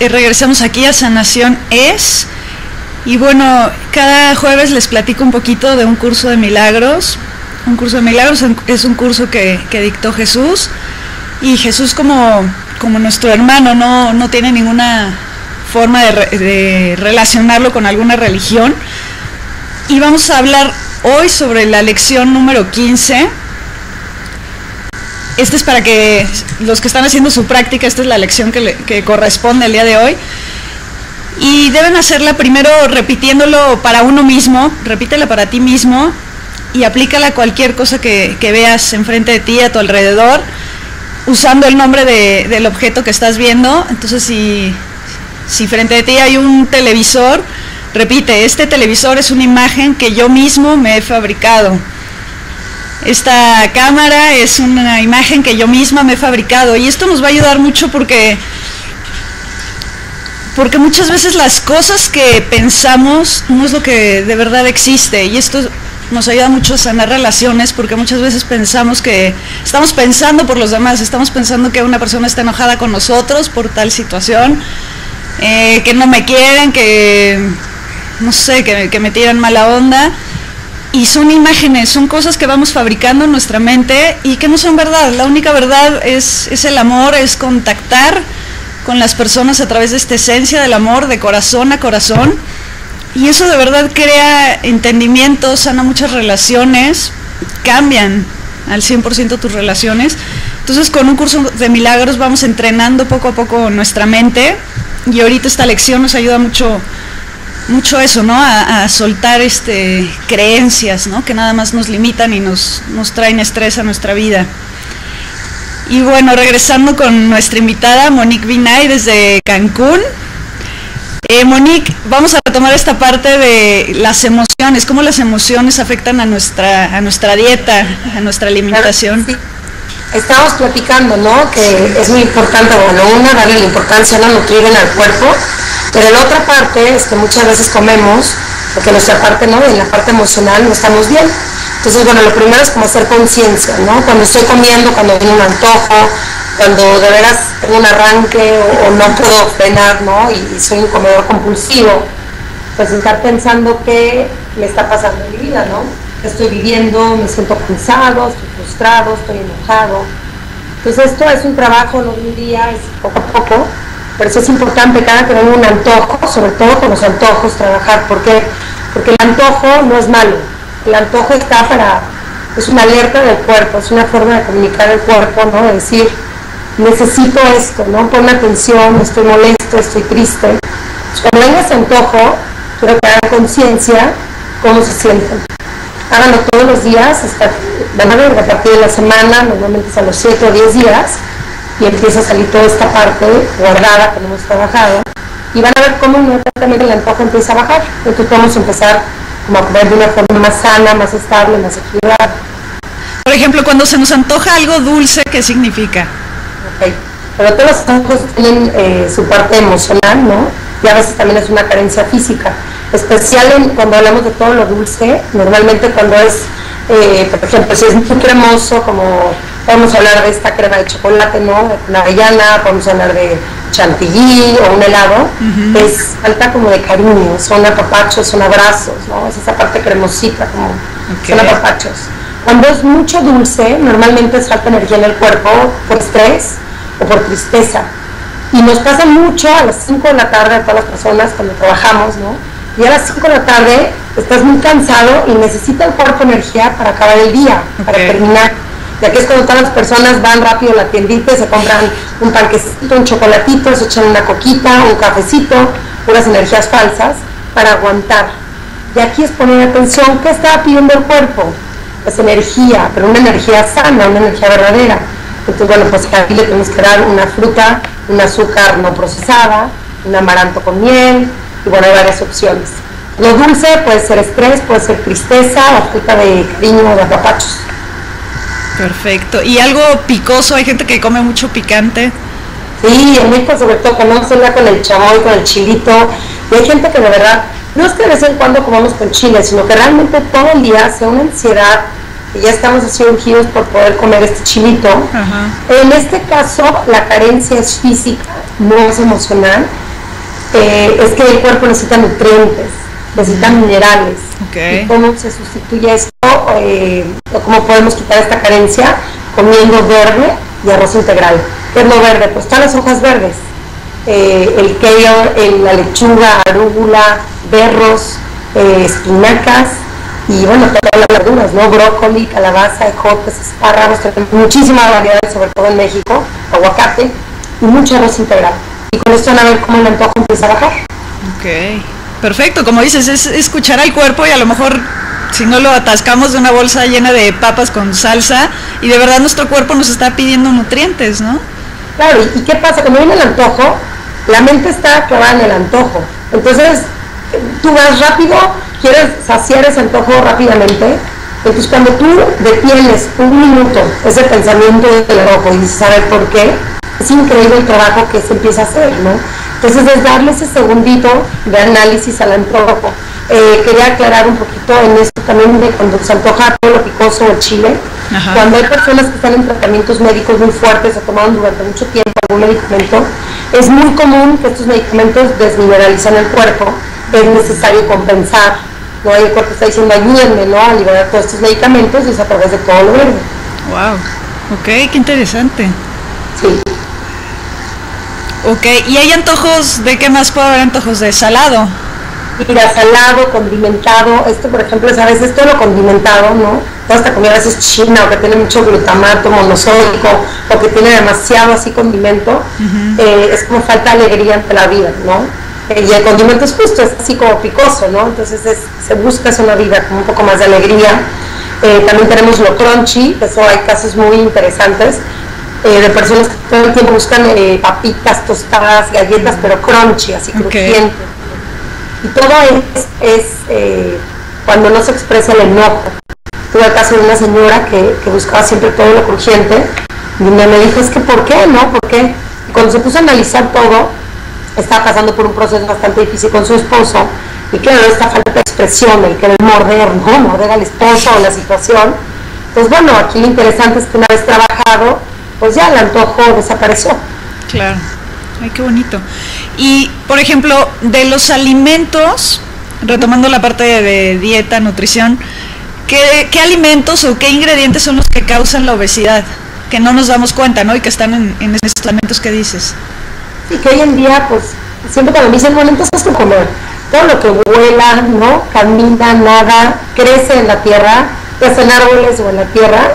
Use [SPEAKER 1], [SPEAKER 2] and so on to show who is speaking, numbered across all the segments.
[SPEAKER 1] Regresamos aquí a Sanación Es. Y bueno, cada jueves les platico un poquito de un curso de milagros. Un curso de milagros es un curso que, que dictó Jesús. Y Jesús como, como nuestro hermano no, no tiene ninguna forma de, de relacionarlo con alguna religión. Y vamos a hablar hoy sobre la lección número 15. Este es para que los que están haciendo su práctica, esta es la lección que, corresponde el día de hoy. Y deben hacerla primero repitiéndolo para uno mismo, repítela para ti mismo y aplícala a cualquier cosa que, veas enfrente de ti, a tu alrededor, usando el nombre de- del objeto que estás viendo. Entonces, si, si frente de ti hay un televisor, repite, este televisor es una imagen que yo mismo me he fabricado. Esta cámara es una imagen que yo misma me he fabricado y esto nos va a ayudar mucho porque porque muchas veces las cosas que pensamos no es lo que de verdad existe y esto nos ayuda mucho a sanar relaciones porque muchas veces pensamos que estamos pensando por los demás, estamos pensando que una persona está enojada con nosotros por tal situación, eh, que no me quieren, que no sé, que, que me tiran mala onda y son imágenes, son cosas que vamos fabricando en nuestra mente y que no son verdad. La única verdad es, es el amor, es contactar con las personas a través de esta esencia del amor, de corazón a corazón. Y eso de verdad crea entendimiento, sana muchas relaciones, cambian al 100% tus relaciones. Entonces con un curso de milagros vamos entrenando poco a poco nuestra mente y ahorita esta lección nos ayuda mucho mucho eso, ¿no? A, a soltar este creencias, ¿no? Que nada más nos limitan y nos, nos traen estrés a nuestra vida. Y bueno, regresando con nuestra invitada, Monique Binay, desde Cancún. Eh, Monique, vamos a retomar esta parte de las emociones, cómo las emociones afectan a nuestra, a nuestra dieta, a nuestra alimentación.
[SPEAKER 2] Sí. Estamos platicando, ¿no? Que es muy importante, bueno, una, darle la importancia a no nutrir en el cuerpo, pero la otra parte es que muchas veces comemos, porque nuestra parte, ¿no? En la parte emocional no estamos bien. Entonces, bueno, lo primero es como hacer conciencia, ¿no? Cuando estoy comiendo, cuando viene un antojo, cuando de veras tengo un arranque o, o no puedo frenar, ¿no? Y, y soy un comedor compulsivo, pues estar pensando qué me está pasando en mi vida, ¿no? ¿Qué estoy viviendo? Me siento cansado, estoy frustrado, estoy enojado. Entonces esto es un trabajo, no de un día, es poco a poco. Por eso es importante cada que venga un antojo, sobre todo con los antojos, trabajar. ¿Por qué? Porque el antojo no es malo. El antojo está para, es una alerta del cuerpo, es una forma de comunicar el cuerpo, ¿no? De decir, necesito esto, ¿no? Ponme atención, estoy molesto, estoy triste. Cuando venga ese antojo, quiero que hagan conciencia cómo se sienten. Háganlo todos los días, hasta, van a ver, a partir de la semana, normalmente es a los 7 o 10 días, y empieza a salir toda esta parte guardada que no hemos trabajado, y van a ver cómo inmediatamente el antojo empieza a bajar. Entonces podemos empezar como a comer de una forma más sana, más estable, más equilibrada.
[SPEAKER 1] Por ejemplo, cuando se nos antoja algo dulce, ¿qué significa?
[SPEAKER 2] Ok. Pero todos los antojos tienen eh, su parte emocional, ¿no? Y a veces también es una carencia física. Especial en- cuando hablamos de todo lo dulce, normalmente cuando es, eh, por ejemplo, si es muy cremoso, como podemos hablar de esta crema de chocolate, ¿no? Una avellana, podemos hablar de chantilly o un helado, es falta como de cariño, son apapachos, son abrazos, ¿no? Es esa parte cremosita, como son apapachos. Cuando es mucho dulce, normalmente es falta energía en el cuerpo por estrés o por tristeza. Y nos pasa mucho a las 5 de la tarde a todas las personas cuando trabajamos, ¿no? Y a las 5 de la tarde estás muy cansado y necesita el cuerpo energía para acabar el día, para
[SPEAKER 1] Ok.
[SPEAKER 2] terminar. Ya que es cuando todas las personas van rápido a la tiendita se compran un panquecito, un chocolatito, se echan una coquita, un cafecito, puras energías falsas, para aguantar. Y aquí es poner atención, ¿qué estaba pidiendo el cuerpo? Pues energía, pero una energía sana, una energía verdadera. Entonces, bueno, pues aquí le tenemos que dar una fruta, un azúcar no procesada, un amaranto con miel, y bueno, hay varias opciones. Lo dulce puede ser estrés, puede ser tristeza, o falta de cariño, de apapachos.
[SPEAKER 1] Perfecto. ¿Y algo picoso? Hay gente que come mucho picante.
[SPEAKER 2] Sí, en México sobre todo conocen con el chamoy, con el chilito. Y hay gente que de verdad, no es que de vez en cuando comamos con chile, sino que realmente todo el día hace una ansiedad y ya estamos así urgidos por poder comer este chilito. En este caso, la carencia es física, no es emocional. Eh, es que el cuerpo necesita nutrientes, necesita minerales. ¿Y cómo se sustituye esto? Eh, ¿Cómo podemos quitar esta carencia? Comiendo verde y arroz integral. ¿Qué es lo verde? Pues todas las hojas verdes. Eh, el kale, la lechuga, arúgula, berros, espinacas, y bueno, todas las verduras, ¿no? Brócoli, calabaza, ejotes, espárragos, muchísimas variedades, sobre todo en México, aguacate y mucho arroz integral. Y con esto van a ver cómo el antojo empieza a bajar.
[SPEAKER 1] Ok, perfecto, como dices, es escuchar al cuerpo y a lo mejor si no lo atascamos de una bolsa llena de papas con salsa y de verdad nuestro cuerpo nos está pidiendo nutrientes, ¿no?
[SPEAKER 2] Claro, ¿y qué pasa? Cuando viene el antojo, la mente está clavada en el antojo. Entonces, tú vas rápido quieres saciar ese antojo rápidamente, entonces cuando tú detienes un minuto ese pensamiento del rojo y dices, ¿sabes por qué? Es increíble el trabajo que se empieza a hacer, ¿no? Entonces es darle ese segundito de análisis al antojo. Eh, quería aclarar un poquito en esto también de cuando se antoja todo lo picoso o chile. Cuando hay personas que están en tratamientos médicos muy fuertes o tomaron durante mucho tiempo algún medicamento, es muy común que estos medicamentos desmineralizan el cuerpo. Es necesario compensar no, el cuerpo está diciendo ayúdenme ¿no? a liberar todos estos medicamentos y es a través de todo lo verde.
[SPEAKER 1] Wow, ok, qué interesante.
[SPEAKER 2] Sí.
[SPEAKER 1] Ok, ¿y hay antojos de qué más puede haber antojos de salado?
[SPEAKER 2] Mira, salado, condimentado, esto por ejemplo, ¿sabes? Esto lo condimentado, ¿no? Toda esta comida a veces china o que tiene mucho glutamato monosódico o que tiene demasiado así condimento, eh, es como falta alegría ante la vida, ¿no? y el condimento es justo, es así como picoso, ¿no? Entonces se busca una vida con un poco más de alegría. Eh, también tenemos lo crunchy, eso hay casos muy interesantes eh, de personas que todo el tiempo buscan eh, papitas, tostadas, galletas, pero crunchy, así crujiente. Y todo es, es cuando no se expresa el enojo. Tuve el caso de una señora que, que buscaba siempre todo lo crujiente y me dijo, es que ¿por qué? ¿No? ¿Por qué? Y cuando se puso a analizar todo, estaba pasando por un proceso bastante difícil con su esposo y claro, esta falta de expresión, el querer morder, ¿no? Morder al esposo o la situación. Pues bueno, aquí lo interesante es que una vez trabajado, pues ya el antojo desapareció.
[SPEAKER 1] Claro. Ay, qué bonito. Y, por ejemplo, de los alimentos, retomando la parte de, dieta, nutrición, ¿qué, alimentos o qué ingredientes son los que causan la obesidad? Que no nos damos cuenta, ¿no? Y que están en, en esos alimentos que dices
[SPEAKER 2] y que hoy en día, pues, siempre cuando me dicen, bueno, entonces que comer, todo lo que vuela, ¿no? Camina, nada, crece en la tierra, ya sea en árboles o en la tierra,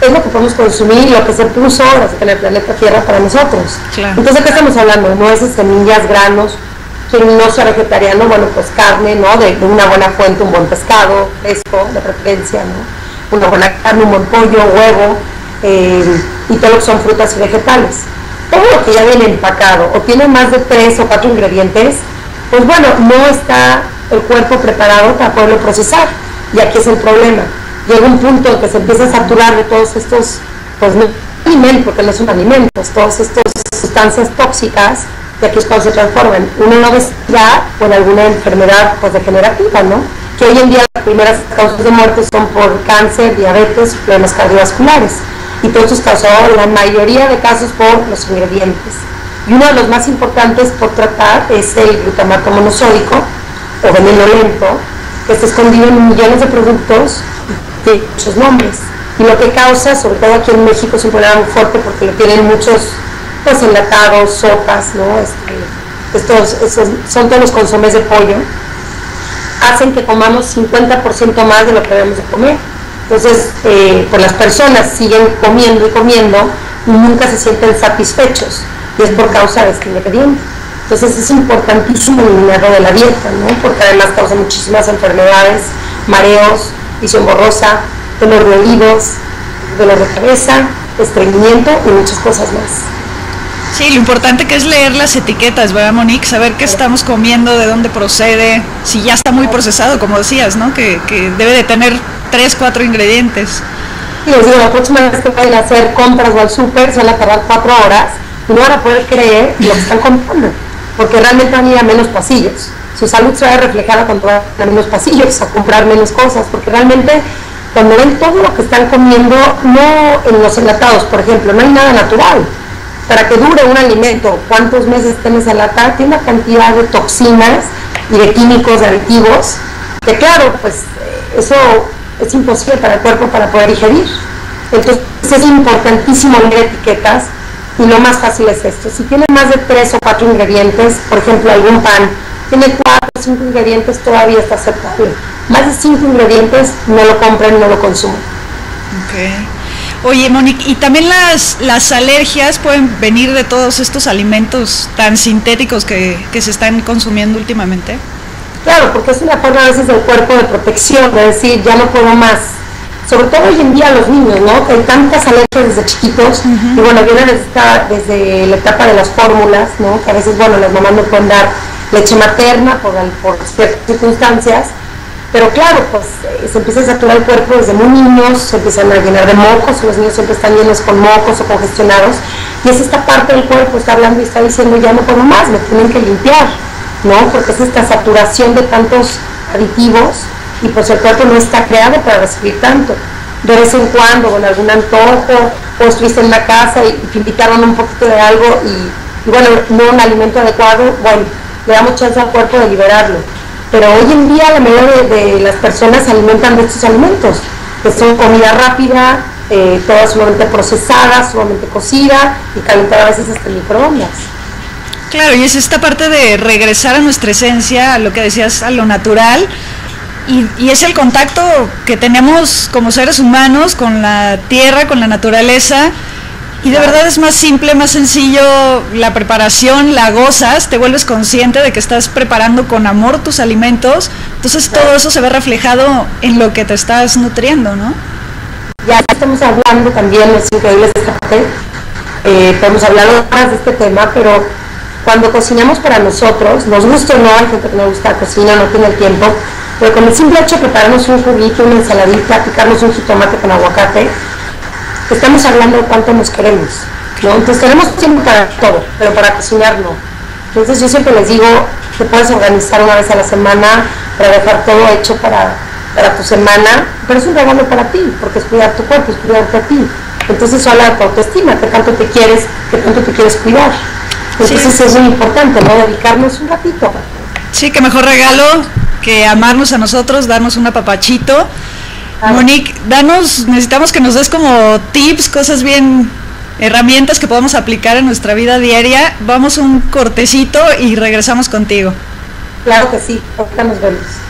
[SPEAKER 2] es lo que podemos consumir, lo que se puso en el planeta Tierra para nosotros. Entonces, ¿qué estamos hablando? Nueces, semillas, granos, quien no sea vegetariano, bueno, pues carne, ¿no? De, una buena fuente, un buen pescado, fresco, de preferencia, ¿no? Una buena carne, un buen pollo, huevo, eh, y todo lo que son frutas y vegetales todo lo que ya viene empacado o tiene más de tres o cuatro ingredientes, pues bueno, no está el cuerpo preparado para poderlo procesar. Y aquí es el problema. Llega un punto en que se empieza a saturar de todos estos, pues no alimentos, porque no son alimentos, todas estas sustancias tóxicas, y aquí es cuando se transforman una obesidad o en alguna enfermedad pues, degenerativa, ¿no? Que hoy en día las primeras causas de muerte son por cáncer, diabetes, problemas cardiovasculares y todo esto es causado en la mayoría de casos por los ingredientes. Y uno de los más importantes por tratar es el glutamato monosódico o veneno lento, que está escondido en millones de productos de muchos nombres. Y lo que causa, sobre todo aquí en México, es un problema muy fuerte porque lo tienen muchos pues, enlatados, sopas, ¿no? Este, estos, son todos los consomés de pollo, hacen que comamos 50% más de lo que debemos de comer. Entonces, eh, pues las personas siguen comiendo y comiendo y nunca se sienten satisfechos y es por causa de este ingrediente. Entonces es importantísimo eliminarlo de la dieta, ¿no? porque además causa muchísimas enfermedades, mareos, visión borrosa, dolor de oídos, dolor de cabeza, estreñimiento y muchas cosas más.
[SPEAKER 1] Sí, lo importante que es leer las etiquetas, ¿verdad, Monique? Saber qué estamos comiendo, de dónde procede, si ya está muy procesado, como decías, ¿no? Que, que debe de tener tres, cuatro ingredientes.
[SPEAKER 2] Y les digo, la próxima vez que vayan a hacer compras o al súper, se van a tardar cuatro horas y no van a poder creer lo que están comprando, porque realmente van a ir a menos pasillos. Su salud se ver reflejada cuando van a menos pasillos, a comprar menos cosas, porque realmente cuando ven todo lo que están comiendo, no en los enlatados, por ejemplo, no hay nada natural para que dure un alimento, cuántos meses tienes en la tiene una cantidad de toxinas y de químicos aditivos, que claro, pues eh, eso es imposible para el cuerpo para poder digerir. Entonces es importantísimo leer etiquetas y lo más fácil es esto. Si tiene más de tres o cuatro ingredientes, por ejemplo algún pan, tiene cuatro o cinco ingredientes, todavía está aceptable. Más de cinco ingredientes, no lo compren, no lo consumen.
[SPEAKER 1] Okay. Oye, Monique, ¿y también las, las alergias pueden venir de todos estos alimentos tan sintéticos que, se están consumiendo últimamente?
[SPEAKER 2] Claro, porque es una forma a veces del cuerpo de protección, de decir, ya no puedo más. Sobre todo hoy en día los niños, ¿no? Que hay tantas alergias desde chiquitos, y bueno, viene desde, desde la etapa de las fórmulas, ¿no? Que a veces, bueno, las mamás no pueden dar leche materna por, ciertas circunstancias, pero claro, pues eh, se empieza a saturar el cuerpo desde muy niños, se empiezan a llenar de mocos, los niños siempre están llenos con mocos o congestionados, y es esta parte del cuerpo, está hablando y está diciendo, ya no puedo más, me tienen que limpiar, ¿no? Porque es esta saturación de tantos aditivos, y pues el cuerpo no está creado para recibir tanto. De vez en cuando, con algún antojo, o estuviste en la casa y, te invitaron un poquito de algo y bueno, no un alimento adecuado, bueno, le damos chance al cuerpo de liberarlo pero hoy en día la mayoría de, las personas se alimentan de estos alimentos, que son comida rápida, eh, toda sumamente procesada, sumamente cocida y calentada a veces hasta en microondas.
[SPEAKER 1] Claro, y es esta parte de regresar a nuestra esencia, a lo que decías, a lo natural, y, y, es el contacto que tenemos como seres humanos con la tierra, con la naturaleza, y de verdad es más simple, más sencillo la preparación, la gozas, te vuelves consciente de que estás preparando con amor tus alimentos, entonces todo eso se ve reflejado en lo que te estás nutriendo, ¿no?
[SPEAKER 2] Ya estamos hablando también, es increíble esta parte, eh, podemos hablar más de este tema, pero cuando cocinamos para nosotros, nos gusta o no, hay gente que no gusta la cocina, no tiene el tiempo, pero con el simple hecho de prepararnos un juguito, una ensaladita, picarnos un jitomate con aguacate, estamos hablando de cuánto nos queremos, ¿no? Entonces tenemos tiempo para todo, pero para cocinar no. Entonces yo siempre les digo, te puedes organizar una vez a la semana para dejar todo hecho para, para tu semana, pero es un regalo para ti, porque es cuidar tu cuerpo, es cuidarte a ti. Entonces eso habla de tu autoestima, que tanto te quieres, que tanto te quieres cuidar. Entonces es muy importante, ¿no? Dedicarnos un ratito.
[SPEAKER 1] Sí, que mejor regalo que amarnos a nosotros, darnos un apapachito Monique, danos, necesitamos que nos des como tips, cosas bien, herramientas que podamos aplicar en nuestra vida diaria. Vamos un cortecito y regresamos contigo.
[SPEAKER 2] Claro que sí, ahorita nos vemos.